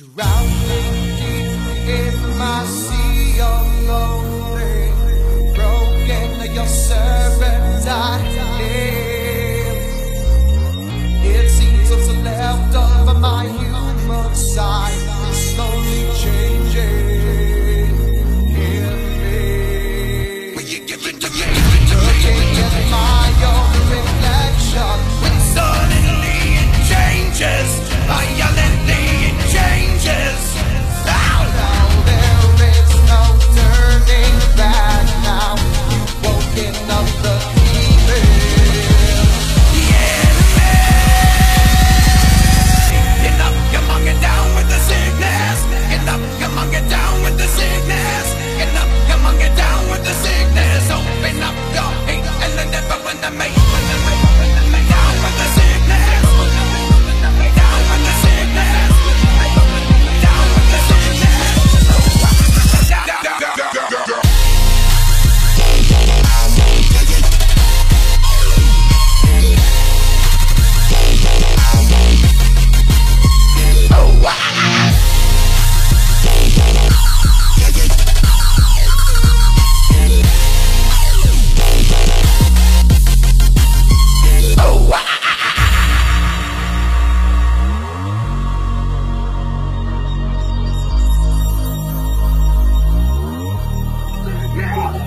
Drowning deep in my sea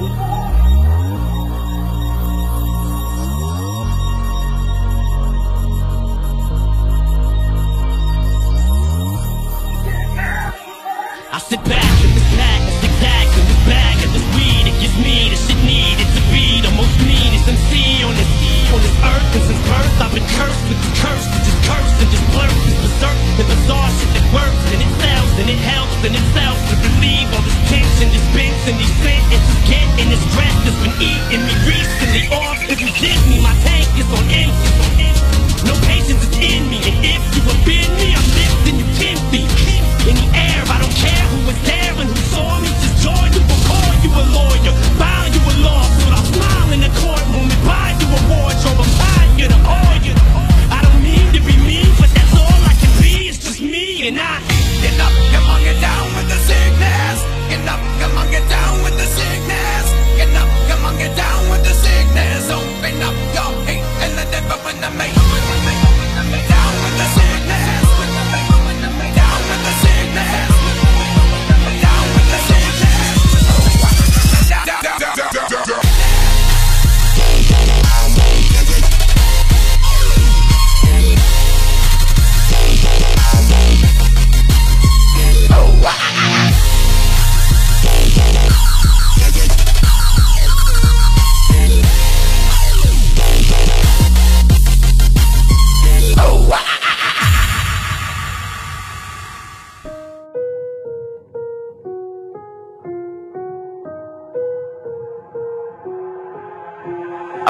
I